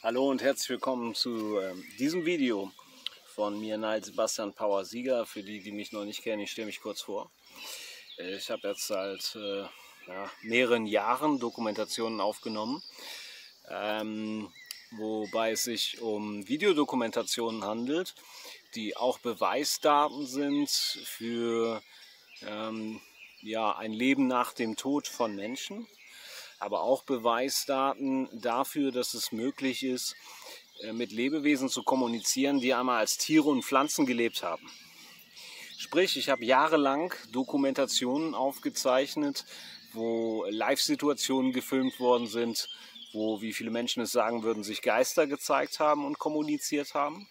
Hallo und herzlich willkommen zu ähm, diesem Video von mir, Neil Sebastian Power Sieger. Für die, die mich noch nicht kennen, ich stelle mich kurz vor. Äh, ich habe jetzt seit äh, ja, mehreren Jahren Dokumentationen aufgenommen, ähm, wobei es sich um Videodokumentationen handelt, die auch Beweisdaten sind für ähm, ja, ein Leben nach dem Tod von Menschen aber auch Beweisdaten dafür, dass es möglich ist, äh, mit Lebewesen zu kommunizieren, die einmal als Tiere und Pflanzen gelebt haben. Sprich, ich habe jahrelang Dokumentationen aufgezeichnet, wo Live-Situationen gefilmt worden sind, wo, wie viele Menschen es sagen würden, sich Geister gezeigt haben und kommuniziert haben.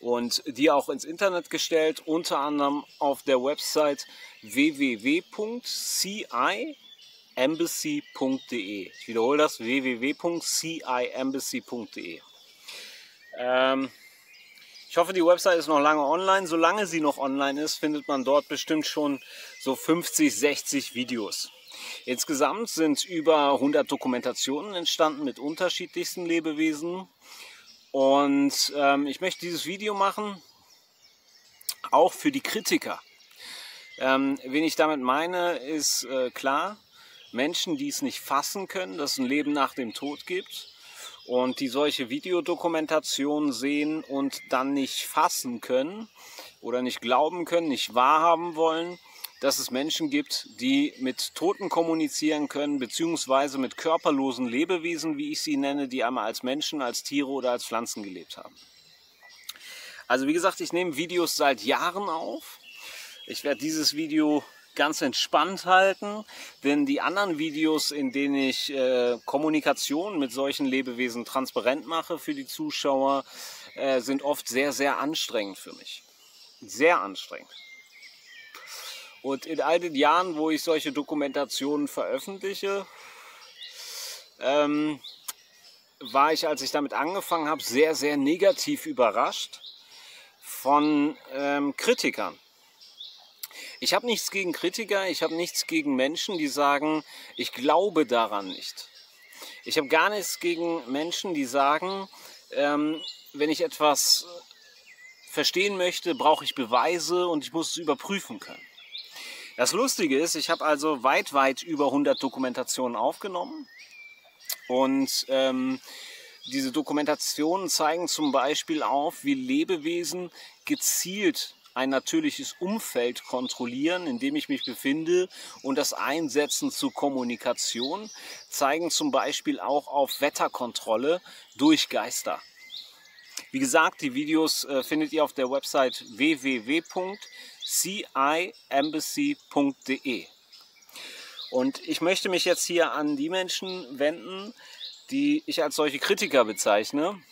Und die auch ins Internet gestellt, unter anderem auf der Website www.ci embassy.de. Ich wiederhole das, www.ciembassy.de. Ähm, ich hoffe, die Website ist noch lange online. Solange sie noch online ist, findet man dort bestimmt schon so 50, 60 Videos. Insgesamt sind über 100 Dokumentationen entstanden mit unterschiedlichsten Lebewesen. Und ähm, ich möchte dieses Video machen, auch für die Kritiker. Ähm, wen ich damit meine, ist äh, klar, Menschen, die es nicht fassen können, dass es ein Leben nach dem Tod gibt und die solche Videodokumentationen sehen und dann nicht fassen können oder nicht glauben können, nicht wahrhaben wollen, dass es Menschen gibt, die mit Toten kommunizieren können, beziehungsweise mit körperlosen Lebewesen, wie ich sie nenne, die einmal als Menschen, als Tiere oder als Pflanzen gelebt haben. Also wie gesagt, ich nehme Videos seit Jahren auf. Ich werde dieses Video ganz entspannt halten, denn die anderen Videos, in denen ich äh, Kommunikation mit solchen Lebewesen transparent mache für die Zuschauer, äh, sind oft sehr, sehr anstrengend für mich. Sehr anstrengend. Und in all den Jahren, wo ich solche Dokumentationen veröffentliche, ähm, war ich, als ich damit angefangen habe, sehr, sehr negativ überrascht von ähm, Kritikern. Ich habe nichts gegen Kritiker, ich habe nichts gegen Menschen, die sagen, ich glaube daran nicht. Ich habe gar nichts gegen Menschen, die sagen, ähm, wenn ich etwas verstehen möchte, brauche ich Beweise und ich muss es überprüfen können. Das Lustige ist, ich habe also weit, weit über 100 Dokumentationen aufgenommen und ähm, diese Dokumentationen zeigen zum Beispiel auf, wie Lebewesen gezielt ein natürliches Umfeld kontrollieren, in dem ich mich befinde und das Einsetzen zur Kommunikation zeigen zum Beispiel auch auf Wetterkontrolle durch Geister. Wie gesagt, die Videos äh, findet ihr auf der Website www.ciembassy.de. Und ich möchte mich jetzt hier an die Menschen wenden, die ich als solche Kritiker bezeichne.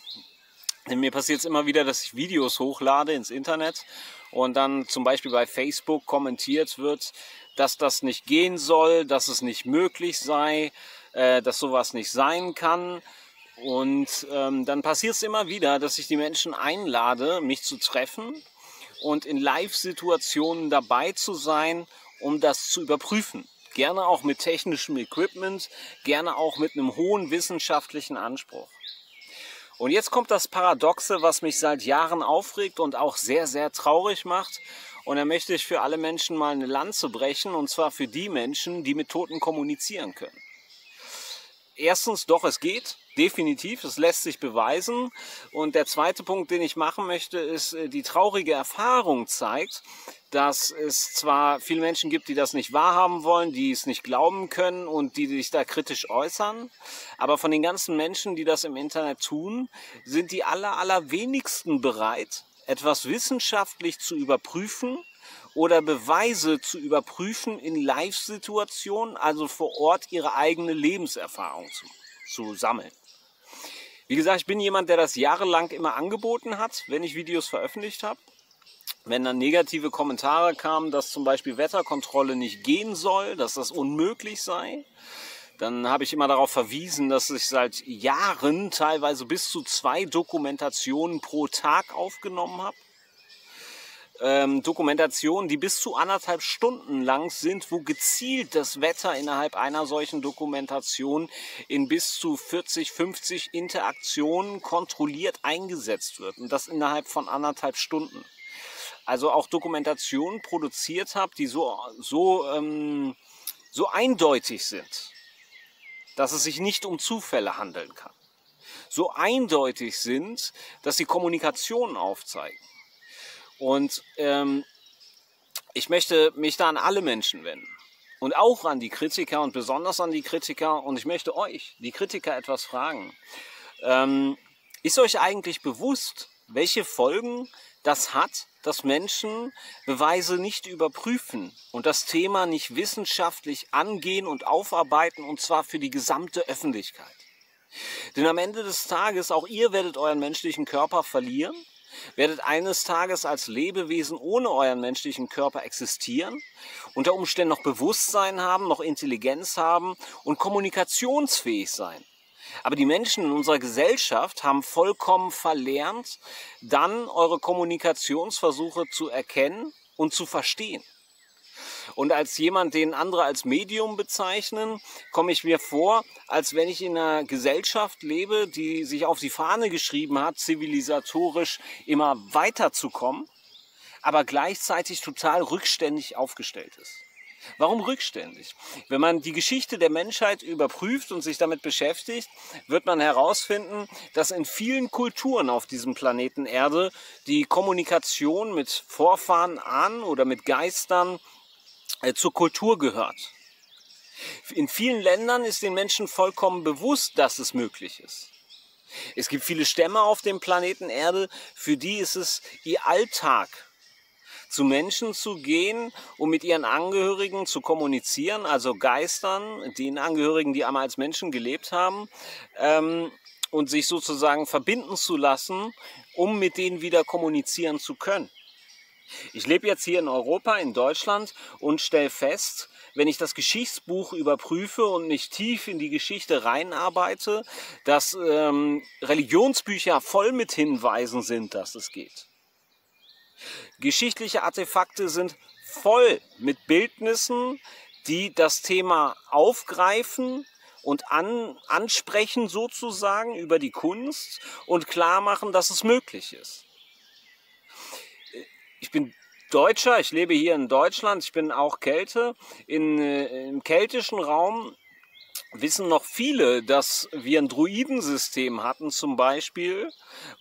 Denn mir passiert es immer wieder, dass ich Videos hochlade ins Internet und dann zum Beispiel bei Facebook kommentiert wird, dass das nicht gehen soll, dass es nicht möglich sei, äh, dass sowas nicht sein kann. Und ähm, dann passiert es immer wieder, dass ich die Menschen einlade, mich zu treffen und in Live-Situationen dabei zu sein, um das zu überprüfen. Gerne auch mit technischem Equipment, gerne auch mit einem hohen wissenschaftlichen Anspruch. Und jetzt kommt das Paradoxe, was mich seit Jahren aufregt und auch sehr, sehr traurig macht. Und da möchte ich für alle Menschen mal eine Lanze brechen, und zwar für die Menschen, die mit Toten kommunizieren können. Erstens, doch, es geht. Definitiv, es lässt sich beweisen. Und der zweite Punkt, den ich machen möchte, ist, äh, die traurige Erfahrung zeigt, dass es zwar viele Menschen gibt, die das nicht wahrhaben wollen, die es nicht glauben können und die sich da kritisch äußern, aber von den ganzen Menschen, die das im Internet tun, sind die aller, allerwenigsten bereit, etwas wissenschaftlich zu überprüfen oder Beweise zu überprüfen in Live-Situationen, also vor Ort ihre eigene Lebenserfahrung zu, zu sammeln. Wie gesagt, ich bin jemand, der das jahrelang immer angeboten hat, wenn ich Videos veröffentlicht habe. Wenn dann negative Kommentare kamen, dass zum Beispiel Wetterkontrolle nicht gehen soll, dass das unmöglich sei, dann habe ich immer darauf verwiesen, dass ich seit Jahren teilweise bis zu zwei Dokumentationen pro Tag aufgenommen habe. Ähm, Dokumentationen, die bis zu anderthalb Stunden lang sind, wo gezielt das Wetter innerhalb einer solchen Dokumentation in bis zu 40, 50 Interaktionen kontrolliert eingesetzt wird. Und das innerhalb von anderthalb Stunden. Also auch Dokumentationen produziert habe, die so, so, ähm, so eindeutig sind, dass es sich nicht um Zufälle handeln kann. So eindeutig sind, dass sie Kommunikation aufzeigen. Und ähm, ich möchte mich da an alle Menschen wenden. Und auch an die Kritiker und besonders an die Kritiker. Und ich möchte euch, die Kritiker, etwas fragen. Ähm, ist euch eigentlich bewusst, welche Folgen das hat, dass Menschen Beweise nicht überprüfen und das Thema nicht wissenschaftlich angehen und aufarbeiten, und zwar für die gesamte Öffentlichkeit? Denn am Ende des Tages, auch ihr werdet euren menschlichen Körper verlieren werdet eines Tages als Lebewesen ohne euren menschlichen Körper existieren, unter Umständen noch Bewusstsein haben, noch Intelligenz haben und kommunikationsfähig sein. Aber die Menschen in unserer Gesellschaft haben vollkommen verlernt, dann eure Kommunikationsversuche zu erkennen und zu verstehen. Und als jemand, den andere als Medium bezeichnen, komme ich mir vor, als wenn ich in einer Gesellschaft lebe, die sich auf die Fahne geschrieben hat, zivilisatorisch immer weiterzukommen, aber gleichzeitig total rückständig aufgestellt ist. Warum rückständig? Wenn man die Geschichte der Menschheit überprüft und sich damit beschäftigt, wird man herausfinden, dass in vielen Kulturen auf diesem Planeten Erde die Kommunikation mit Vorfahren an oder mit Geistern zur Kultur gehört. In vielen Ländern ist den Menschen vollkommen bewusst, dass es möglich ist. Es gibt viele Stämme auf dem Planeten Erde, für die ist es ihr Alltag, zu Menschen zu gehen, um mit ihren Angehörigen zu kommunizieren, also Geistern, den Angehörigen, die einmal als Menschen gelebt haben, ähm, und sich sozusagen verbinden zu lassen, um mit denen wieder kommunizieren zu können. Ich lebe jetzt hier in Europa, in Deutschland und stelle fest, wenn ich das Geschichtsbuch überprüfe und mich tief in die Geschichte reinarbeite, dass ähm, Religionsbücher voll mit Hinweisen sind, dass es geht. Geschichtliche Artefakte sind voll mit Bildnissen, die das Thema aufgreifen und an, ansprechen sozusagen über die Kunst und klar machen, dass es möglich ist ich bin Deutscher, ich lebe hier in Deutschland, ich bin auch Kälte. In, äh, Im keltischen Raum wissen noch viele, dass wir ein Druidensystem hatten zum Beispiel,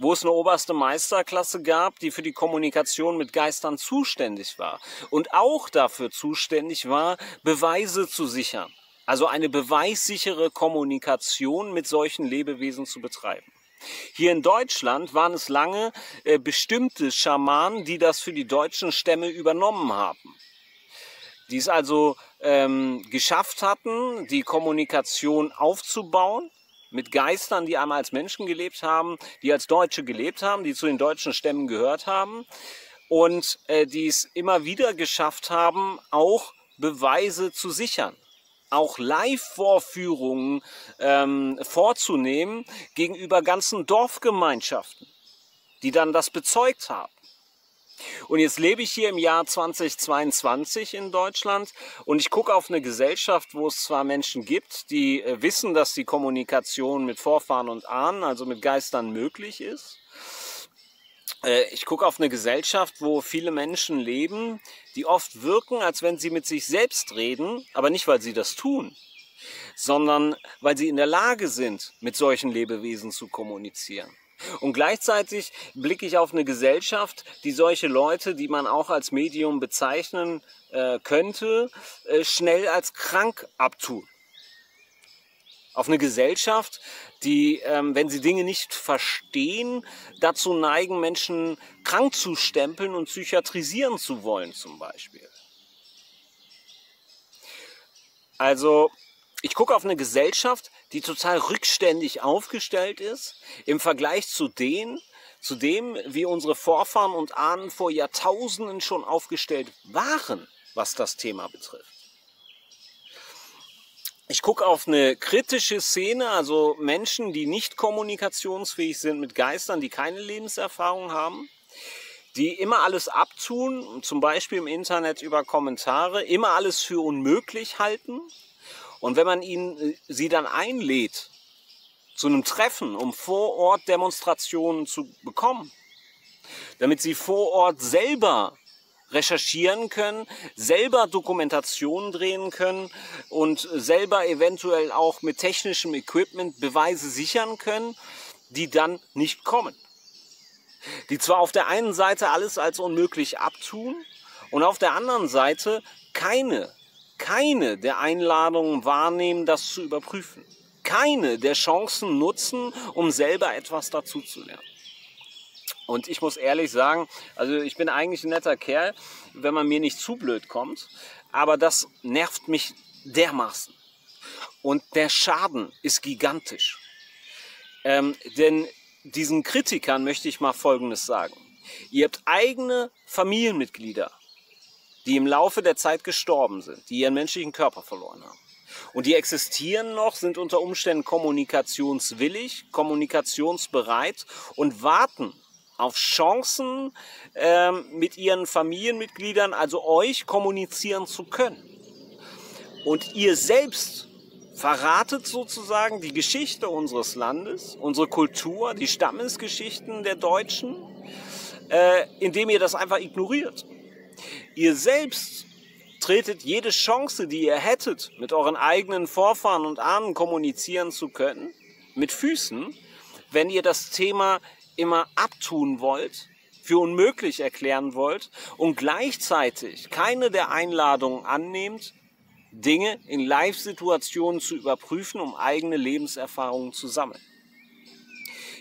wo es eine oberste Meisterklasse gab, die für die Kommunikation mit Geistern zuständig war und auch dafür zuständig war, Beweise zu sichern. Also eine beweissichere Kommunikation mit solchen Lebewesen zu betreiben. Hier in Deutschland waren es lange äh, bestimmte Schamanen, die das für die deutschen Stämme übernommen haben. Die es also ähm, geschafft hatten, die Kommunikation aufzubauen mit Geistern, die einmal als Menschen gelebt haben, die als Deutsche gelebt haben, die zu den deutschen Stämmen gehört haben und äh, die es immer wieder geschafft haben, auch Beweise zu sichern auch Live-Vorführungen ähm, vorzunehmen gegenüber ganzen Dorfgemeinschaften, die dann das bezeugt haben. Und jetzt lebe ich hier im Jahr 2022 in Deutschland und ich gucke auf eine Gesellschaft, wo es zwar Menschen gibt, die äh, wissen, dass die Kommunikation mit Vorfahren und Ahnen, also mit Geistern möglich ist, ich gucke auf eine Gesellschaft, wo viele Menschen leben, die oft wirken, als wenn sie mit sich selbst reden, aber nicht, weil sie das tun, sondern weil sie in der Lage sind, mit solchen Lebewesen zu kommunizieren. Und gleichzeitig blicke ich auf eine Gesellschaft, die solche Leute, die man auch als Medium bezeichnen äh, könnte, äh, schnell als krank abtut auf eine Gesellschaft, die, ähm, wenn sie Dinge nicht verstehen, dazu neigen, Menschen krank zu stempeln und psychiatrisieren zu wollen zum Beispiel. Also ich gucke auf eine Gesellschaft, die total rückständig aufgestellt ist im Vergleich zu denen, zu dem, wie unsere Vorfahren und Ahnen vor Jahrtausenden schon aufgestellt waren, was das Thema betrifft. Ich gucke auf eine kritische Szene, also Menschen, die nicht kommunikationsfähig sind mit Geistern, die keine Lebenserfahrung haben, die immer alles abtun, zum Beispiel im Internet über Kommentare, immer alles für unmöglich halten. Und wenn man ihnen, äh, sie dann einlädt zu einem Treffen, um vor Ort Demonstrationen zu bekommen, damit sie vor Ort selber recherchieren können, selber Dokumentationen drehen können und selber eventuell auch mit technischem Equipment Beweise sichern können, die dann nicht kommen die zwar auf der einen Seite alles als unmöglich abtun und auf der anderen Seite keine, keine der Einladungen wahrnehmen, das zu überprüfen. Keine der Chancen nutzen, um selber etwas dazu zu lernen. Und ich muss ehrlich sagen, also ich bin eigentlich ein netter Kerl, wenn man mir nicht zu blöd kommt, aber das nervt mich dermaßen. Und der Schaden ist gigantisch. Ähm, denn diesen Kritikern möchte ich mal Folgendes sagen. Ihr habt eigene Familienmitglieder, die im Laufe der Zeit gestorben sind, die ihren menschlichen Körper verloren haben. Und die existieren noch, sind unter Umständen kommunikationswillig, kommunikationsbereit und warten auf Chancen, ähm, mit ihren Familienmitgliedern, also euch, kommunizieren zu können. Und ihr selbst verratet sozusagen die Geschichte unseres Landes, unsere Kultur, die Stammesgeschichten der Deutschen, äh, indem ihr das einfach ignoriert. Ihr selbst tretet jede Chance, die ihr hättet, mit euren eigenen Vorfahren und Ahnen kommunizieren zu können, mit Füßen, wenn ihr das Thema immer abtun wollt, für unmöglich erklären wollt und gleichzeitig keine der Einladungen annehmt, Dinge in Live-Situationen zu überprüfen, um eigene Lebenserfahrungen zu sammeln.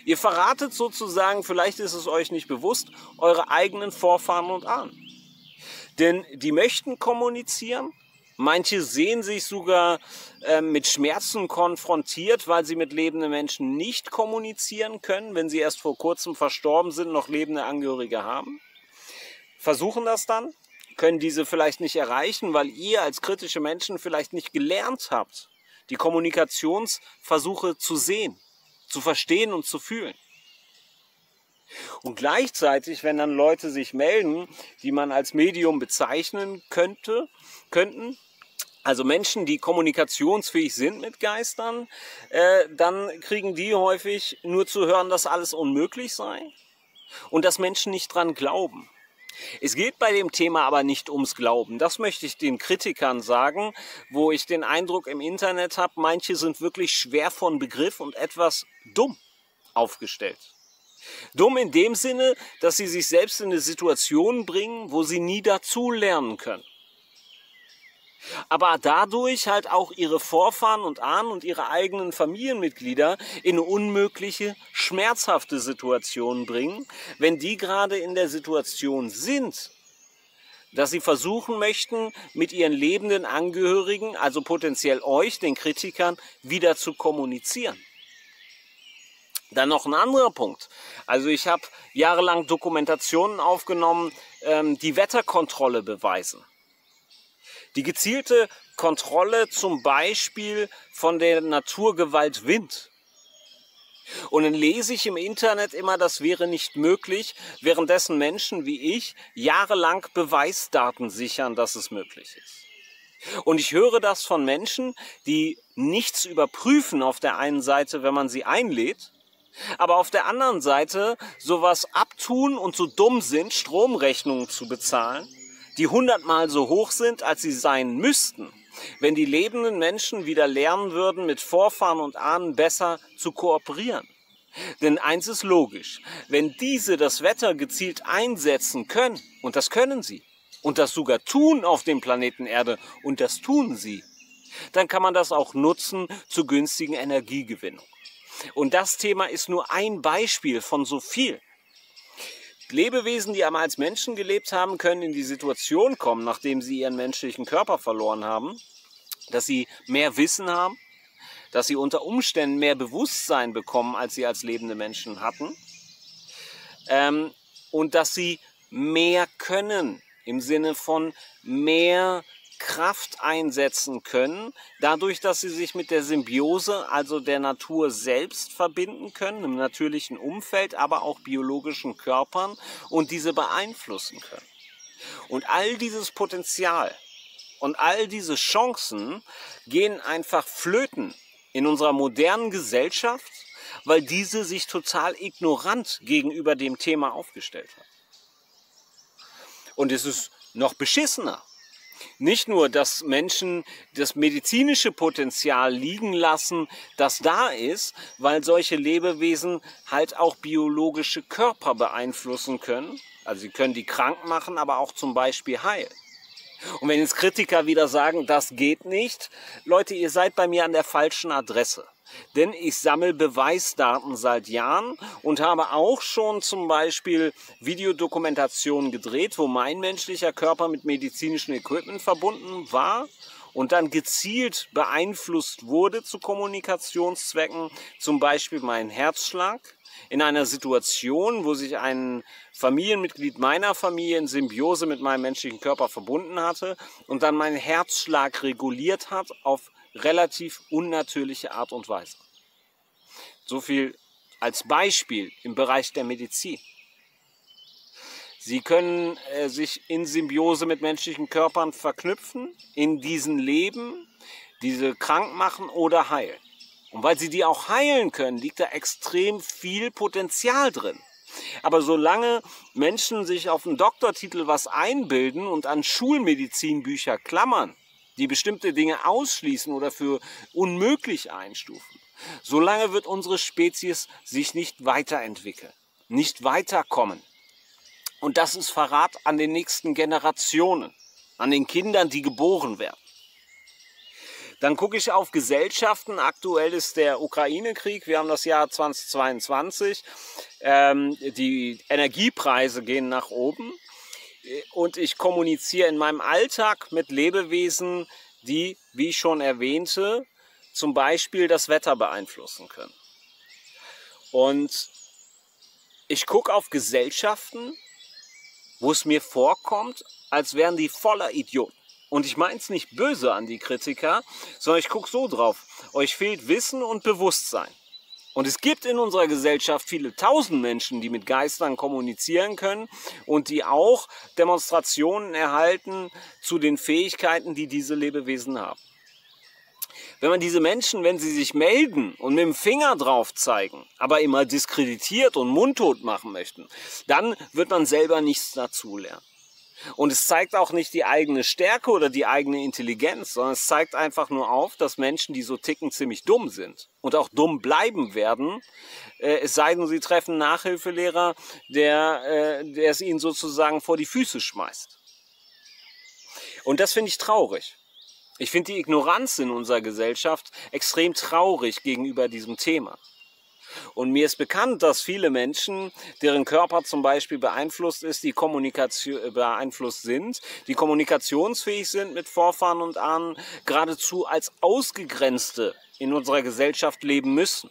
Ihr verratet sozusagen, vielleicht ist es euch nicht bewusst, eure eigenen Vorfahren und Ahnen. Denn die möchten kommunizieren, manche sehen sich sogar äh, mit Schmerzen konfrontiert, weil sie mit lebenden Menschen nicht kommunizieren können, wenn sie erst vor kurzem verstorben sind, noch lebende Angehörige haben. Versuchen das dann, können diese vielleicht nicht erreichen, weil ihr als kritische Menschen vielleicht nicht gelernt habt, die Kommunikationsversuche zu sehen, zu verstehen und zu fühlen. Und gleichzeitig, wenn dann Leute sich melden, die man als Medium bezeichnen könnte, könnten, also Menschen, die kommunikationsfähig sind mit Geistern, äh, dann kriegen die häufig nur zu hören, dass alles unmöglich sei und dass Menschen nicht dran glauben. Es geht bei dem Thema aber nicht ums Glauben. Das möchte ich den Kritikern sagen, wo ich den Eindruck im Internet habe, manche sind wirklich schwer von Begriff und etwas dumm aufgestellt. Dumm in dem Sinne, dass sie sich selbst in eine Situation bringen, wo sie nie dazu lernen können aber dadurch halt auch ihre Vorfahren und Ahnen und ihre eigenen Familienmitglieder in unmögliche, schmerzhafte Situationen bringen, wenn die gerade in der Situation sind, dass sie versuchen möchten, mit ihren lebenden Angehörigen, also potenziell euch, den Kritikern, wieder zu kommunizieren. Dann noch ein anderer Punkt. Also ich habe jahrelang Dokumentationen aufgenommen, ähm, die Wetterkontrolle beweisen. Die gezielte Kontrolle zum Beispiel von der Naturgewalt Wind. Und dann lese ich im Internet immer, das wäre nicht möglich, währenddessen Menschen wie ich jahrelang Beweisdaten sichern, dass es möglich ist. Und ich höre das von Menschen, die nichts überprüfen auf der einen Seite, wenn man sie einlädt, aber auf der anderen Seite sowas abtun und so dumm sind, Stromrechnungen zu bezahlen die hundertmal so hoch sind, als sie sein müssten, wenn die lebenden Menschen wieder lernen würden, mit Vorfahren und Ahnen besser zu kooperieren. Denn eins ist logisch, wenn diese das Wetter gezielt einsetzen können, und das können sie, und das sogar tun auf dem Planeten Erde, und das tun sie, dann kann man das auch nutzen zur günstigen Energiegewinnung. Und das Thema ist nur ein Beispiel von so viel. Lebewesen, die einmal als Menschen gelebt haben, können in die Situation kommen, nachdem sie ihren menschlichen Körper verloren haben, dass sie mehr Wissen haben, dass sie unter Umständen mehr Bewusstsein bekommen, als sie als lebende Menschen hatten, ähm, und dass sie mehr können im Sinne von mehr Kraft einsetzen können, dadurch, dass sie sich mit der Symbiose, also der Natur selbst verbinden können, im natürlichen Umfeld, aber auch biologischen Körpern und diese beeinflussen können. Und all dieses Potenzial und all diese Chancen gehen einfach flöten in unserer modernen Gesellschaft, weil diese sich total ignorant gegenüber dem Thema aufgestellt hat. Und es ist noch beschissener. Nicht nur, dass Menschen das medizinische Potenzial liegen lassen, das da ist, weil solche Lebewesen halt auch biologische Körper beeinflussen können. Also sie können die krank machen, aber auch zum Beispiel heilen. Und wenn jetzt Kritiker wieder sagen, das geht nicht, Leute, ihr seid bei mir an der falschen Adresse. Denn ich sammle Beweisdaten seit Jahren und habe auch schon zum Beispiel Videodokumentationen gedreht, wo mein menschlicher Körper mit medizinischem Equipment verbunden war und dann gezielt beeinflusst wurde zu Kommunikationszwecken, zum Beispiel mein Herzschlag, in einer Situation, wo sich ein Familienmitglied meiner Familie in Symbiose mit meinem menschlichen Körper verbunden hatte und dann meinen Herzschlag reguliert hat auf relativ unnatürliche Art und Weise. So viel als Beispiel im Bereich der Medizin. Sie können äh, sich in Symbiose mit menschlichen Körpern verknüpfen, in diesen Leben, diese krank machen oder heilen. Und weil sie die auch heilen können, liegt da extrem viel Potenzial drin. Aber solange Menschen sich auf einen Doktortitel was einbilden und an Schulmedizinbücher klammern, die bestimmte Dinge ausschließen oder für unmöglich einstufen, solange wird unsere Spezies sich nicht weiterentwickeln, nicht weiterkommen. Und das ist Verrat an den nächsten Generationen, an den Kindern, die geboren werden. Dann gucke ich auf Gesellschaften. Aktuell ist der Ukraine-Krieg. Wir haben das Jahr 2022. Ähm, die Energiepreise gehen nach oben und ich kommuniziere in meinem Alltag mit Lebewesen, die, wie ich schon erwähnte, zum Beispiel das Wetter beeinflussen können. Und ich gucke auf Gesellschaften, wo es mir vorkommt, als wären die voller Idioten. Und ich meine es nicht böse an die Kritiker, sondern ich gucke so drauf. Euch fehlt Wissen und Bewusstsein. Und es gibt in unserer Gesellschaft viele tausend Menschen, die mit Geistern kommunizieren können und die auch Demonstrationen erhalten zu den Fähigkeiten, die diese Lebewesen haben. Wenn man diese Menschen, wenn sie sich melden und mit dem Finger drauf zeigen, aber immer diskreditiert und mundtot machen möchten, dann wird man selber nichts dazu lernen. Und es zeigt auch nicht die eigene Stärke oder die eigene Intelligenz, sondern es zeigt einfach nur auf, dass Menschen, die so ticken, ziemlich dumm sind und auch dumm bleiben werden. Äh, es sei denn, sie treffen einen Nachhilfelehrer, der, äh, der es ihnen sozusagen vor die Füße schmeißt. Und das finde ich traurig. Ich finde die Ignoranz in unserer Gesellschaft extrem traurig gegenüber diesem Thema. Und mir ist bekannt, dass viele Menschen, deren Körper zum Beispiel beeinflusst ist, die Kommunikation äh, beeinflusst sind, die kommunikationsfähig sind mit Vorfahren und Ahnen, geradezu als Ausgegrenzte in unserer Gesellschaft leben müssen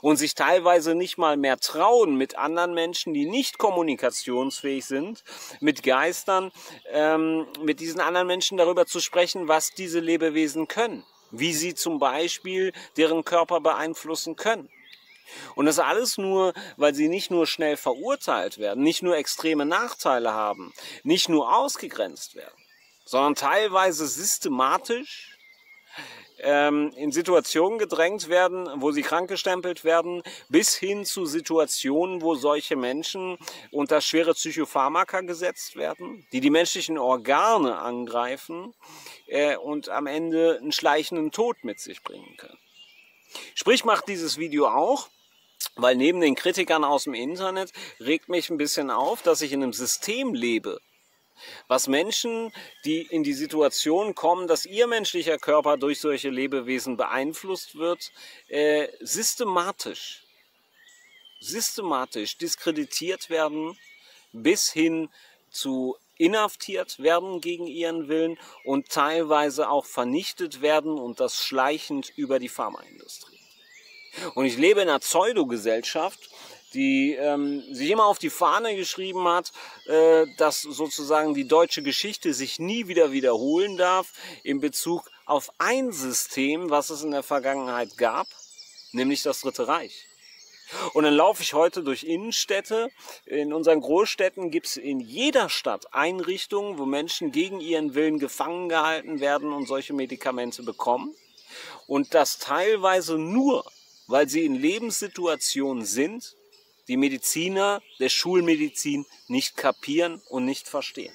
und sich teilweise nicht mal mehr trauen, mit anderen Menschen, die nicht kommunikationsfähig sind, mit Geistern, ähm, mit diesen anderen Menschen darüber zu sprechen, was diese Lebewesen können, wie sie zum Beispiel deren Körper beeinflussen können. Und das alles nur, weil sie nicht nur schnell verurteilt werden, nicht nur extreme Nachteile haben, nicht nur ausgegrenzt werden, sondern teilweise systematisch ähm, in Situationen gedrängt werden, wo sie krankgestempelt werden, bis hin zu Situationen, wo solche Menschen unter schwere Psychopharmaka gesetzt werden, die die menschlichen Organe angreifen äh, und am Ende einen schleichenden Tod mit sich bringen können. Sprich macht dieses Video auch, weil neben den Kritikern aus dem Internet regt mich ein bisschen auf, dass ich in einem System lebe, was Menschen, die in die Situation kommen, dass ihr menschlicher Körper durch solche Lebewesen beeinflusst wird, äh, systematisch, systematisch diskreditiert werden, bis hin zu inhaftiert werden gegen ihren Willen und teilweise auch vernichtet werden und das schleichend über die Pharmaindustrie. Und ich lebe in einer Pseudogesellschaft, die ähm, sich immer auf die Fahne geschrieben hat, äh, dass sozusagen die deutsche Geschichte sich nie wieder wiederholen darf in Bezug auf ein System, was es in der Vergangenheit gab, nämlich das Dritte Reich. Und dann laufe ich heute durch Innenstädte. In unseren Großstädten gibt es in jeder Stadt Einrichtungen, wo Menschen gegen ihren Willen gefangen gehalten werden und solche Medikamente bekommen. Und das teilweise nur, weil sie in Lebenssituationen sind, die Mediziner der Schulmedizin nicht kapieren und nicht verstehen.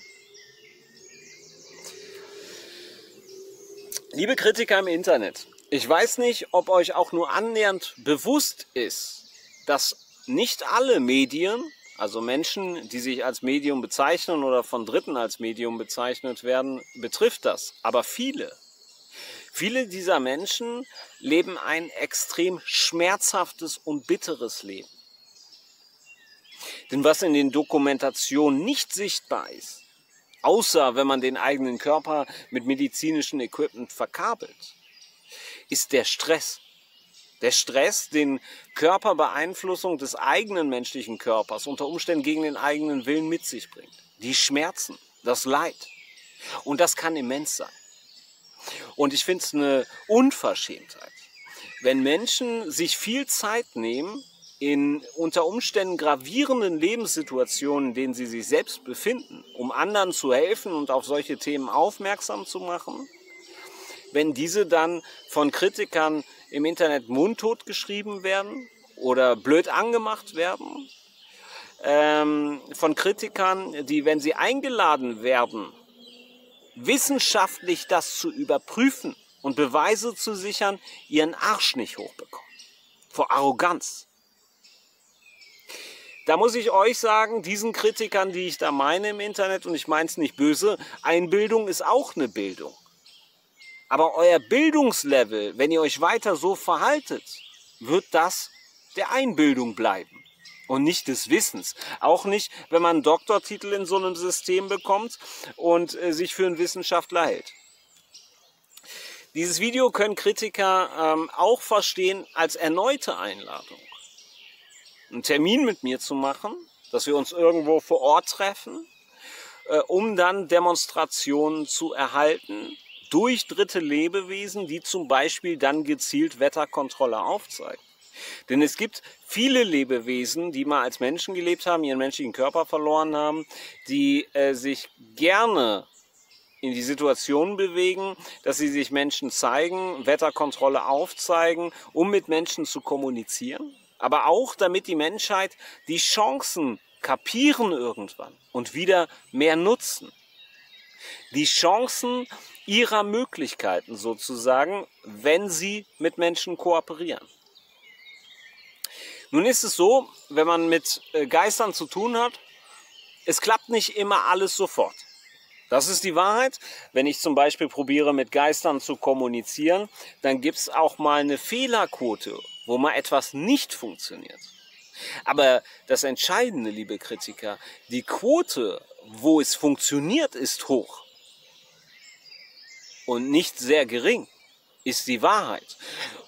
Liebe Kritiker im Internet, ich weiß nicht, ob euch auch nur annähernd bewusst ist, dass nicht alle Medien, also Menschen, die sich als Medium bezeichnen oder von Dritten als Medium bezeichnet werden, betrifft das, aber viele. Viele dieser Menschen leben ein extrem schmerzhaftes und bitteres Leben. Denn was in den Dokumentationen nicht sichtbar ist, außer wenn man den eigenen Körper mit medizinischem Equipment verkabelt, ist der Stress. Der Stress, den Körperbeeinflussung des eigenen menschlichen Körpers unter Umständen gegen den eigenen Willen mit sich bringt. Die Schmerzen, das Leid. Und das kann immens sein. Und ich finde es eine Unverschämtheit, wenn Menschen sich viel Zeit nehmen, in unter Umständen gravierenden Lebenssituationen, in denen sie sich selbst befinden, um anderen zu helfen und auf solche Themen aufmerksam zu machen, wenn diese dann von Kritikern im Internet mundtot geschrieben werden oder blöd angemacht werden, ähm, von Kritikern, die, wenn sie eingeladen werden, wissenschaftlich das zu überprüfen und Beweise zu sichern, ihren Arsch nicht hochbekommen. Vor Arroganz. Da muss ich euch sagen, diesen Kritikern, die ich da meine im Internet, und ich meine es nicht böse, Einbildung ist auch eine Bildung. Aber euer Bildungslevel, wenn ihr euch weiter so verhaltet, wird das der Einbildung bleiben und nicht des Wissens. Auch nicht, wenn man einen Doktortitel in so einem System bekommt und äh, sich für einen Wissenschaftler hält. Dieses Video können Kritiker ähm, auch verstehen als erneute Einladung einen Termin mit mir zu machen, dass wir uns irgendwo vor Ort treffen, äh, um dann Demonstrationen zu erhalten durch dritte Lebewesen, die zum Beispiel dann gezielt Wetterkontrolle aufzeigen. Denn es gibt viele Lebewesen, die mal als Menschen gelebt haben, ihren menschlichen Körper verloren haben, die äh, sich gerne in die Situation bewegen, dass sie sich Menschen zeigen, Wetterkontrolle aufzeigen, um mit Menschen zu kommunizieren aber auch damit die Menschheit die Chancen kapieren irgendwann und wieder mehr nutzen. Die Chancen ihrer Möglichkeiten sozusagen, wenn sie mit Menschen kooperieren. Nun ist es so, wenn man mit äh, Geistern zu tun hat, es klappt nicht immer alles sofort. Das ist die Wahrheit. Wenn ich zum Beispiel probiere, mit Geistern zu kommunizieren, dann gibt es auch mal eine Fehlerquote wo mal etwas nicht funktioniert. Aber das Entscheidende, liebe Kritiker, die Quote, wo es funktioniert, ist hoch. Und nicht sehr gering ist die Wahrheit.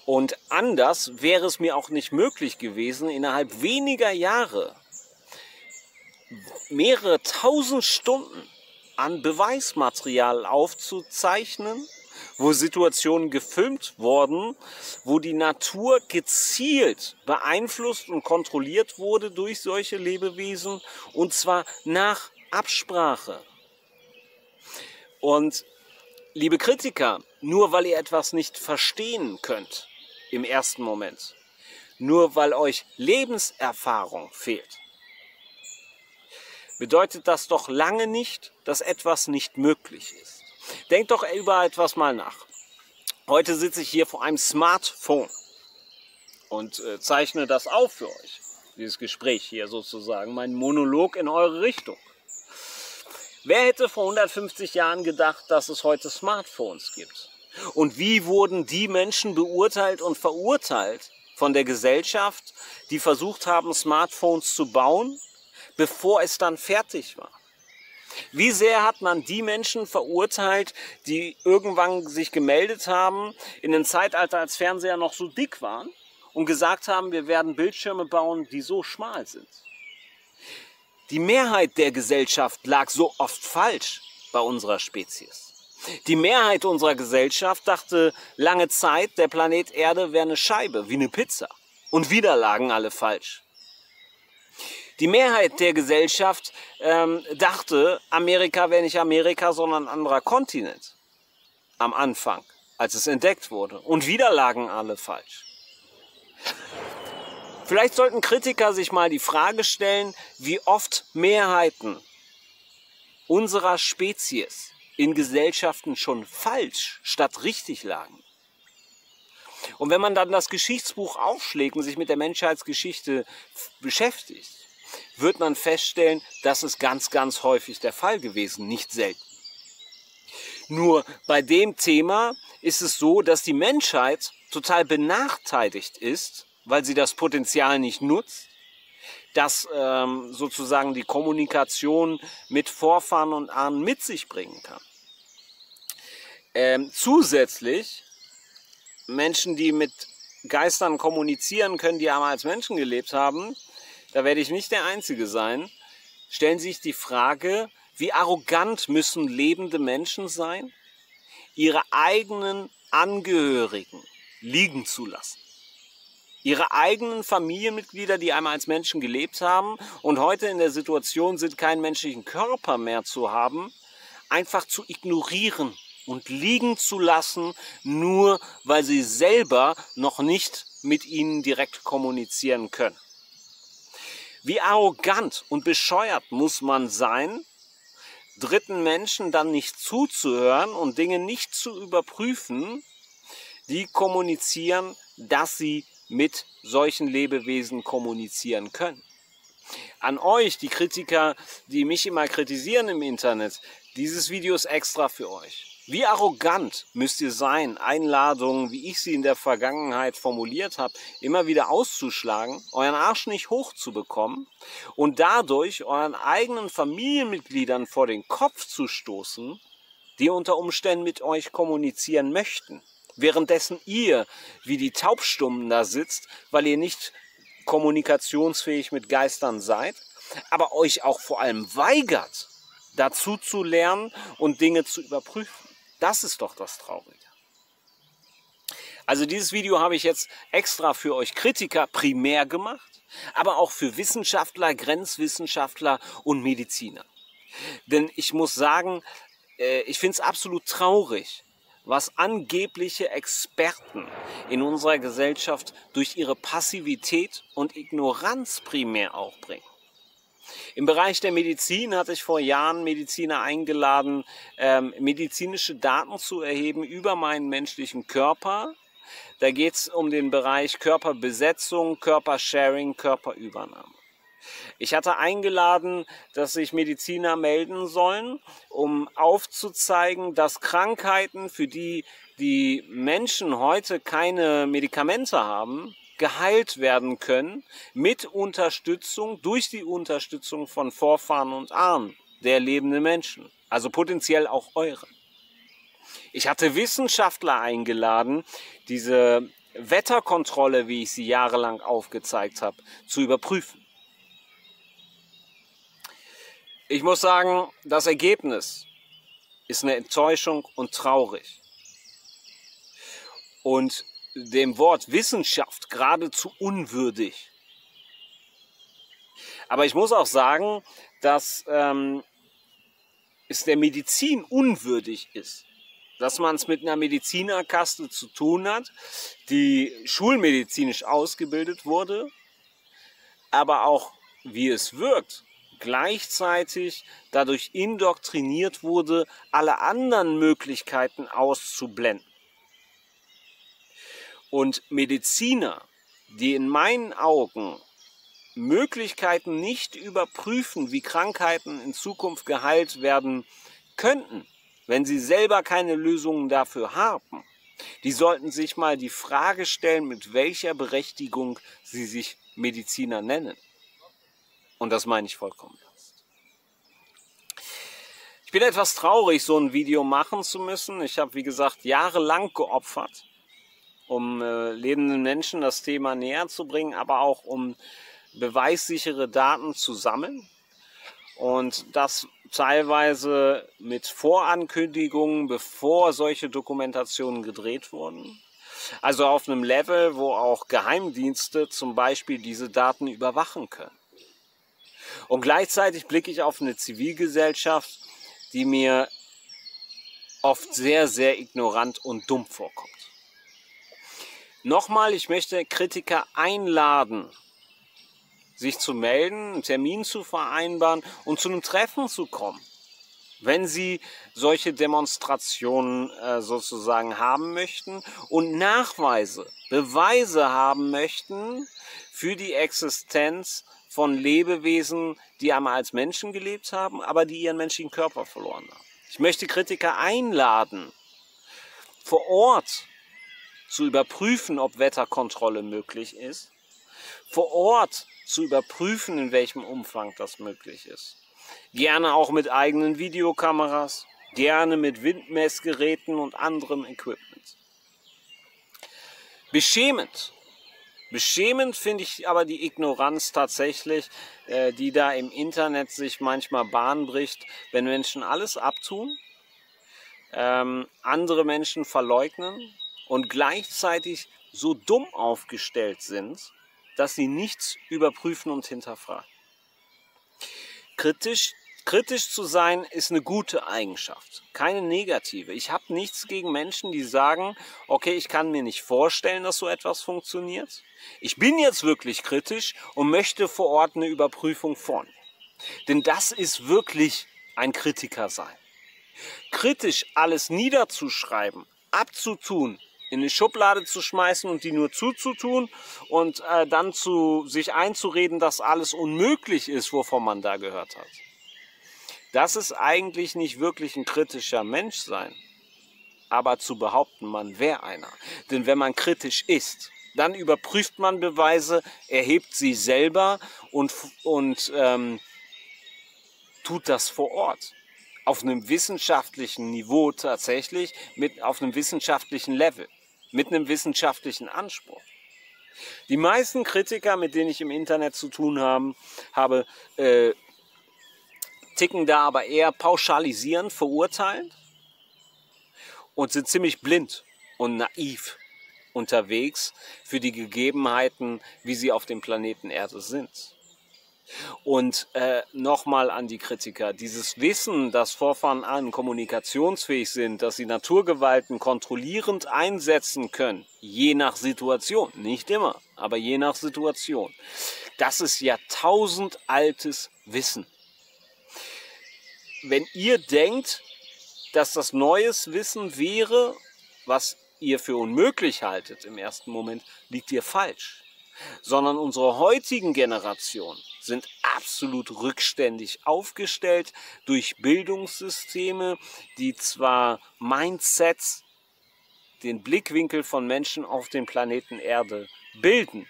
Und anders wäre es mir auch nicht möglich gewesen, innerhalb weniger Jahre mehrere tausend Stunden an Beweismaterial aufzuzeichnen wo Situationen gefilmt wurden, wo die Natur gezielt beeinflusst und kontrolliert wurde durch solche Lebewesen und zwar nach Absprache. Und liebe Kritiker, nur weil ihr etwas nicht verstehen könnt im ersten Moment, nur weil euch Lebenserfahrung fehlt, bedeutet das doch lange nicht, dass etwas nicht möglich ist. Denkt doch über etwas mal nach. Heute sitze ich hier vor einem Smartphone und äh, zeichne das auf für euch. Dieses Gespräch hier sozusagen, mein Monolog in eure Richtung. Wer hätte vor 150 Jahren gedacht, dass es heute Smartphones gibt? Und wie wurden die Menschen beurteilt und verurteilt von der Gesellschaft, die versucht haben, Smartphones zu bauen, bevor es dann fertig war? Wie sehr hat man die Menschen verurteilt, die irgendwann sich gemeldet haben, in einem Zeitalter, als Fernseher noch so dick waren und gesagt haben, wir werden Bildschirme bauen, die so schmal sind. Die Mehrheit der Gesellschaft lag so oft falsch bei unserer Spezies. Die Mehrheit unserer Gesellschaft dachte lange Zeit, der Planet Erde wäre eine Scheibe, wie eine Pizza. Und wieder lagen alle falsch. Die Mehrheit der Gesellschaft ähm, dachte, Amerika wäre nicht Amerika, sondern ein anderer Kontinent. Am Anfang, als es entdeckt wurde. Und wieder lagen alle falsch. Vielleicht sollten Kritiker sich mal die Frage stellen, wie oft Mehrheiten unserer Spezies in Gesellschaften schon falsch statt richtig lagen. Und wenn man dann das Geschichtsbuch aufschlägt und sich mit der Menschheitsgeschichte beschäftigt, wird man feststellen, dass es ganz, ganz häufig der Fall gewesen, nicht selten. Nur bei dem Thema ist es so, dass die Menschheit total benachteiligt ist, weil sie das Potenzial nicht nutzt, das ähm, sozusagen die Kommunikation mit Vorfahren und Ahnen mit sich bringen kann. Ähm, zusätzlich Menschen, die mit Geistern kommunizieren können, die einmal als Menschen gelebt haben, da werde ich nicht der Einzige sein, stellen sich die Frage, wie arrogant müssen lebende Menschen sein, ihre eigenen Angehörigen liegen zu lassen. Ihre eigenen Familienmitglieder, die einmal als Menschen gelebt haben und heute in der Situation sind, keinen menschlichen Körper mehr zu haben, einfach zu ignorieren und liegen zu lassen, nur weil sie selber noch nicht mit ihnen direkt kommunizieren können. Wie arrogant und bescheuert muss man sein, dritten Menschen dann nicht zuzuhören und Dinge nicht zu überprüfen, die kommunizieren, dass sie mit solchen Lebewesen kommunizieren können. An euch, die Kritiker, die mich immer kritisieren im Internet, dieses Video ist extra für euch. Wie arrogant müsst ihr sein, Einladungen, wie ich sie in der Vergangenheit formuliert habe, immer wieder auszuschlagen, euren Arsch nicht hochzubekommen und dadurch euren eigenen Familienmitgliedern vor den Kopf zu stoßen, die unter Umständen mit euch kommunizieren möchten. Währenddessen ihr wie die Taubstummen da sitzt, weil ihr nicht kommunikationsfähig mit Geistern seid, aber euch auch vor allem weigert, dazu zu lernen und Dinge zu überprüfen. Das ist doch das Traurige. Also dieses Video habe ich jetzt extra für euch Kritiker primär gemacht, aber auch für Wissenschaftler, Grenzwissenschaftler und Mediziner. Denn ich muss sagen, äh, ich finde es absolut traurig, was angebliche Experten in unserer Gesellschaft durch ihre Passivität und Ignoranz primär auch bringen. Im Bereich der Medizin hatte ich vor Jahren Mediziner eingeladen, ähm, medizinische Daten zu erheben über meinen menschlichen Körper. Da geht es um den Bereich Körperbesetzung, Körpersharing, Körperübernahme. Ich hatte eingeladen, dass sich Mediziner melden sollen, um aufzuzeigen, dass Krankheiten, für die die Menschen heute keine Medikamente haben, geheilt werden können mit Unterstützung, durch die Unterstützung von Vorfahren und Ahnen der lebenden Menschen, also potenziell auch eure. Ich hatte Wissenschaftler eingeladen, diese Wetterkontrolle, wie ich sie jahrelang aufgezeigt habe, zu überprüfen. Ich muss sagen, das Ergebnis ist eine Enttäuschung und traurig. Und dem Wort Wissenschaft geradezu unwürdig. Aber ich muss auch sagen, dass ähm, es der Medizin unwürdig ist, dass man es mit einer Medizinerkaste zu tun hat, die schulmedizinisch ausgebildet wurde, aber auch wie es wirkt, gleichzeitig dadurch indoktriniert wurde, alle anderen Möglichkeiten auszublenden. Und Mediziner, die in meinen Augen Möglichkeiten nicht überprüfen, wie Krankheiten in Zukunft geheilt werden könnten, wenn sie selber keine Lösungen dafür haben, die sollten sich mal die Frage stellen, mit welcher Berechtigung sie sich Mediziner nennen. Und das meine ich vollkommen ernst. Ich bin etwas traurig, so ein Video machen zu müssen. Ich habe, wie gesagt, jahrelang geopfert um äh, lebenden Menschen das Thema näher zu bringen, aber auch um beweissichere Daten zu sammeln und das teilweise mit Vorankündigungen, bevor solche Dokumentationen gedreht wurden. Also auf einem Level, wo auch Geheimdienste zum Beispiel diese Daten überwachen können. Und gleichzeitig blicke ich auf eine Zivilgesellschaft, die mir oft sehr, sehr ignorant und dumm vorkommt. Nochmal, ich möchte Kritiker einladen, sich zu melden, einen Termin zu vereinbaren und zu einem Treffen zu kommen. Wenn Sie solche Demonstrationen äh, sozusagen haben möchten und Nachweise, Beweise haben möchten für die Existenz von Lebewesen, die einmal als Menschen gelebt haben, aber die ihren menschlichen Körper verloren haben. Ich möchte Kritiker einladen, vor Ort zu überprüfen, ob Wetterkontrolle möglich ist, vor Ort zu überprüfen, in welchem Umfang das möglich ist. Gerne auch mit eigenen Videokameras, gerne mit Windmessgeräten und anderem Equipment. Beschämend. Beschämend finde ich aber die Ignoranz tatsächlich, äh, die da im Internet sich manchmal Bahn bricht, wenn Menschen alles abtun, ähm, andere Menschen verleugnen und gleichzeitig so dumm aufgestellt sind, dass sie nichts überprüfen und hinterfragen. Kritisch, kritisch zu sein ist eine gute Eigenschaft, keine negative. Ich habe nichts gegen Menschen, die sagen, okay, ich kann mir nicht vorstellen, dass so etwas funktioniert. Ich bin jetzt wirklich kritisch und möchte vor Ort eine Überprüfung vornehmen. Denn das ist wirklich ein Kritiker sein. Kritisch alles niederzuschreiben, abzutun, in die Schublade zu schmeißen und die nur zuzutun und äh, dann zu sich einzureden, dass alles unmöglich ist, wovon man da gehört hat. Das ist eigentlich nicht wirklich ein kritischer Mensch sein, aber zu behaupten, man wäre einer. Denn wenn man kritisch ist, dann überprüft man Beweise, erhebt sie selber und, und ähm, tut das vor Ort auf einem wissenschaftlichen Niveau tatsächlich, mit auf einem wissenschaftlichen Level mit einem wissenschaftlichen Anspruch. Die meisten Kritiker, mit denen ich im Internet zu tun haben, habe, äh, ticken da aber eher pauschalisierend, verurteilend und sind ziemlich blind und naiv unterwegs für die Gegebenheiten, wie sie auf dem Planeten Erde sind. Und äh, nochmal an die Kritiker, dieses Wissen, dass Vorfahren an kommunikationsfähig sind, dass sie Naturgewalten kontrollierend einsetzen können, je nach Situation, nicht immer, aber je nach Situation, das ist jahrtausendaltes Wissen. Wenn ihr denkt, dass das neues Wissen wäre, was ihr für unmöglich haltet im ersten Moment, liegt ihr falsch. Sondern unsere heutigen Generationen sind absolut rückständig aufgestellt durch Bildungssysteme, die zwar Mindsets, den Blickwinkel von Menschen auf den Planeten Erde bilden,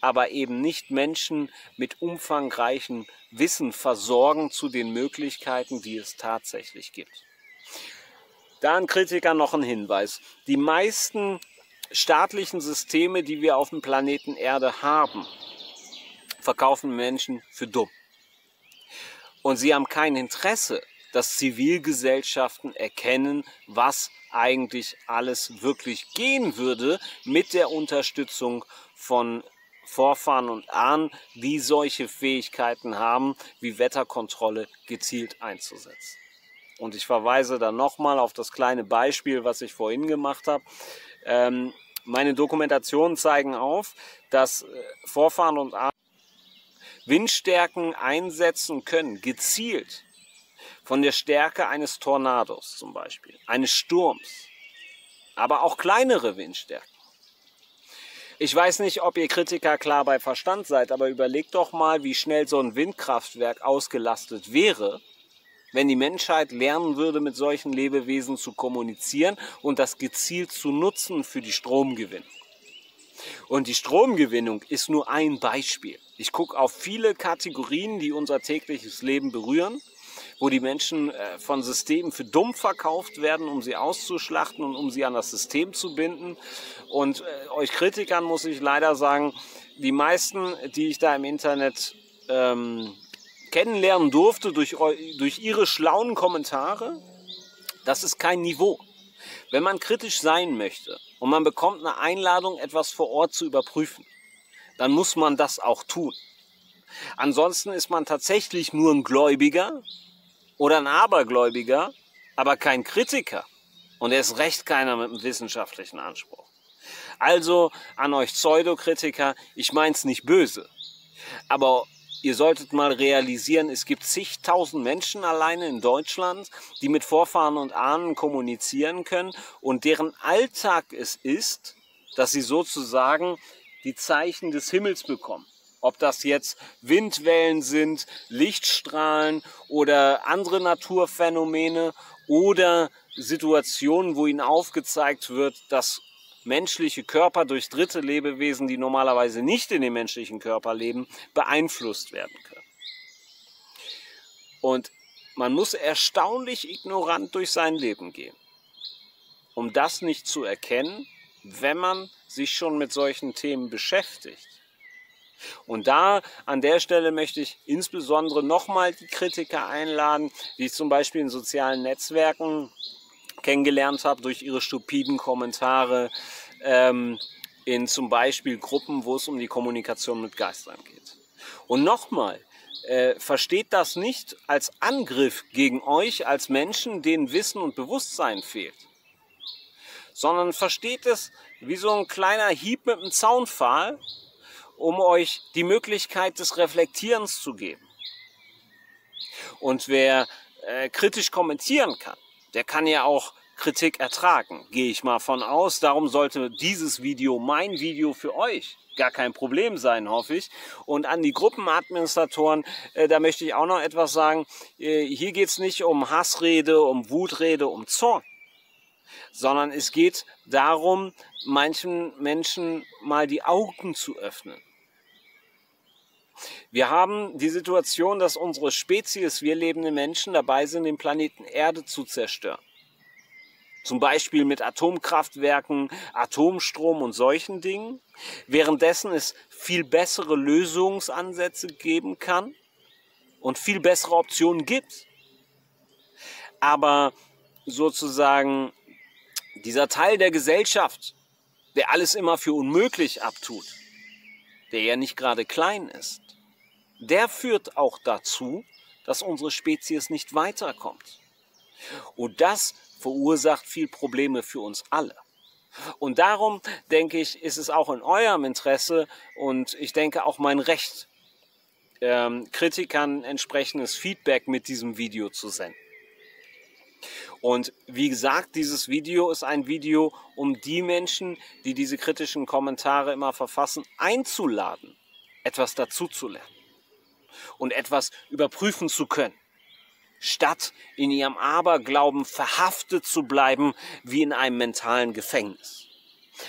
aber eben nicht Menschen mit umfangreichem Wissen versorgen zu den Möglichkeiten, die es tatsächlich gibt. Da ein Kritiker noch ein Hinweis. Die meisten staatlichen Systeme, die wir auf dem Planeten Erde haben, verkaufen Menschen für dumm. Und sie haben kein Interesse, dass Zivilgesellschaften erkennen, was eigentlich alles wirklich gehen würde mit der Unterstützung von Vorfahren und Ahnen, die solche Fähigkeiten haben, wie Wetterkontrolle gezielt einzusetzen. Und ich verweise dann nochmal auf das kleine Beispiel, was ich vorhin gemacht habe. Ähm, meine Dokumentationen zeigen auf, dass äh, Vorfahren und Ahnen Windstärken einsetzen können, gezielt von der Stärke eines Tornados zum Beispiel, eines Sturms, aber auch kleinere Windstärken. Ich weiß nicht, ob ihr Kritiker klar bei Verstand seid, aber überlegt doch mal, wie schnell so ein Windkraftwerk ausgelastet wäre, wenn die Menschheit lernen würde, mit solchen Lebewesen zu kommunizieren und das gezielt zu nutzen für die Stromgewinnung. Und die Stromgewinnung ist nur ein Beispiel. Ich gucke auf viele Kategorien, die unser tägliches Leben berühren, wo die Menschen äh, von Systemen für dumm verkauft werden, um sie auszuschlachten und um sie an das System zu binden. Und äh, euch Kritikern muss ich leider sagen, die meisten, die ich da im Internet ähm, kennenlernen durfte durch, durch ihre schlauen Kommentare, das ist kein Niveau. Wenn man kritisch sein möchte und man bekommt eine Einladung, etwas vor Ort zu überprüfen, dann muss man das auch tun. Ansonsten ist man tatsächlich nur ein Gläubiger oder ein Abergläubiger, aber kein Kritiker. Und er ist recht keiner mit einem wissenschaftlichen Anspruch. Also an euch Pseudokritiker, ich mein's nicht böse. Aber ihr solltet mal realisieren, es gibt zigtausend Menschen alleine in Deutschland, die mit Vorfahren und Ahnen kommunizieren können und deren Alltag es ist, dass sie sozusagen die Zeichen des Himmels bekommen. Ob das jetzt Windwellen sind, Lichtstrahlen oder andere Naturphänomene oder Situationen, wo ihnen aufgezeigt wird, dass menschliche Körper durch dritte Lebewesen, die normalerweise nicht in dem menschlichen Körper leben, beeinflusst werden können. Und man muss erstaunlich ignorant durch sein Leben gehen, um das nicht zu erkennen, wenn man sich schon mit solchen Themen beschäftigt. Und da an der Stelle möchte ich insbesondere nochmal die Kritiker einladen, die ich zum Beispiel in sozialen Netzwerken kennengelernt habe durch ihre stupiden Kommentare ähm, in zum Beispiel Gruppen, wo es um die Kommunikation mit Geistern geht. Und nochmal, äh, versteht das nicht als Angriff gegen euch als Menschen, denen Wissen und Bewusstsein fehlt, sondern versteht es wie so ein kleiner Hieb mit einem Zaunpfahl, um euch die Möglichkeit des Reflektierens zu geben. Und wer äh, kritisch kommentieren kann, der kann ja auch Kritik ertragen, gehe ich mal von aus. Darum sollte dieses Video, mein Video für euch, gar kein Problem sein, hoffe ich. Und an die Gruppenadministratoren, äh, da möchte ich auch noch etwas sagen. Äh, hier geht es nicht um Hassrede, um Wutrede, um Zorn, sondern es geht darum, manchen Menschen mal die Augen zu öffnen. Wir haben die Situation, dass unsere Spezies, wir lebende Menschen, dabei sind, den Planeten Erde zu zerstören. Zum Beispiel mit Atomkraftwerken, Atomstrom und solchen Dingen. Währenddessen es viel bessere Lösungsansätze geben kann und viel bessere Optionen gibt. Aber sozusagen dieser Teil der Gesellschaft, der alles immer für unmöglich abtut, der ja nicht gerade klein ist, der führt auch dazu, dass unsere Spezies nicht weiterkommt. Und das verursacht viel Probleme für uns alle. Und darum denke ich, ist es auch in eurem Interesse und ich denke auch mein Recht, ähm, Kritikern entsprechendes Feedback mit diesem Video zu senden. Und wie gesagt, dieses Video ist ein Video, um die Menschen, die diese kritischen Kommentare immer verfassen, einzuladen, etwas dazuzulernen und etwas überprüfen zu können statt in ihrem Aberglauben verhaftet zu bleiben wie in einem mentalen Gefängnis.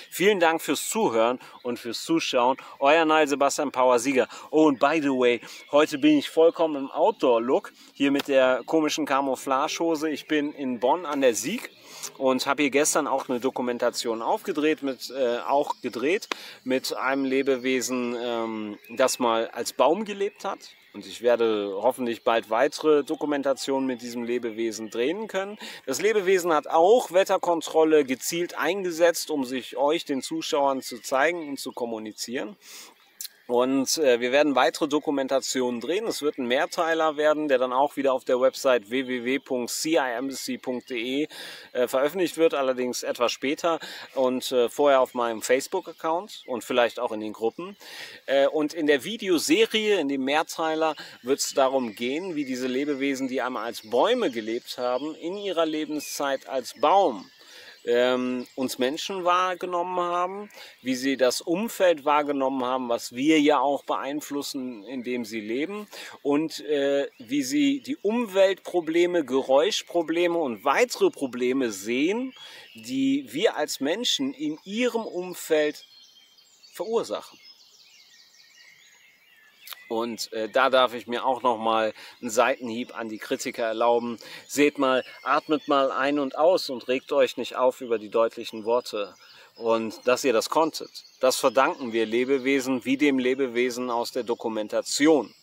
Vielen Dank fürs Zuhören und fürs Zuschauen. Euer Neil Sebastian Power Sieger. Oh, und by the way, heute bin ich vollkommen im Outdoor-Look. Hier mit der komischen Camouflagehose. Ich bin in Bonn an der Sieg und habe hier gestern auch eine Dokumentation aufgedreht, mit, äh, auch gedreht mit einem Lebewesen, ähm, das mal als Baum gelebt hat. Und ich werde hoffentlich bald weitere Dokumentationen mit diesem Lebewesen drehen können. Das Lebewesen hat auch Wetterkontrolle gezielt eingesetzt, um sich euch, den Zuschauern, zu zeigen und zu kommunizieren. Und äh, wir werden weitere Dokumentationen drehen. Es wird ein Mehrteiler werden, der dann auch wieder auf der Website www.ciembassy.de äh, veröffentlicht wird, allerdings etwas später und äh, vorher auf meinem Facebook-Account und vielleicht auch in den Gruppen. Äh, und in der Videoserie, in dem Mehrteiler, wird es darum gehen, wie diese Lebewesen, die einmal als Bäume gelebt haben, in ihrer Lebenszeit als Baum ähm, uns Menschen wahrgenommen haben, wie sie das Umfeld wahrgenommen haben, was wir ja auch beeinflussen, indem sie leben und äh, wie sie die Umweltprobleme, Geräuschprobleme und weitere Probleme sehen, die wir als Menschen in ihrem Umfeld verursachen. Und äh, da darf ich mir auch noch mal einen Seitenhieb an die Kritiker erlauben. Seht mal, atmet mal ein und aus und regt euch nicht auf über die deutlichen Worte. Und dass ihr das konntet, das verdanken wir Lebewesen wie dem Lebewesen aus der Dokumentation,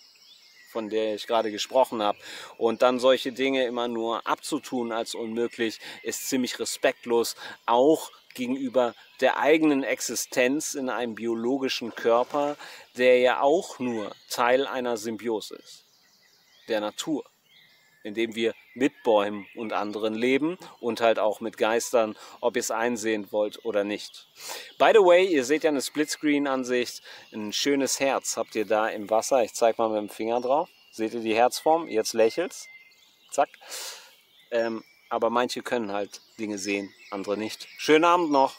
von der ich gerade gesprochen habe. Und dann solche Dinge immer nur abzutun als unmöglich, ist ziemlich respektlos, auch gegenüber der eigenen Existenz in einem biologischen Körper, der ja auch nur Teil einer Symbiose ist, der Natur, in dem wir mit Bäumen und anderen leben und halt auch mit Geistern, ob ihr es einsehen wollt oder nicht. By the way, ihr seht ja eine Splitscreen-Ansicht, ein schönes Herz habt ihr da im Wasser. Ich zeige mal mit dem Finger drauf. Seht ihr die Herzform? Jetzt lächelt's. Zack. Ähm, aber manche können halt Dinge sehen, andere nicht. Schönen Abend noch.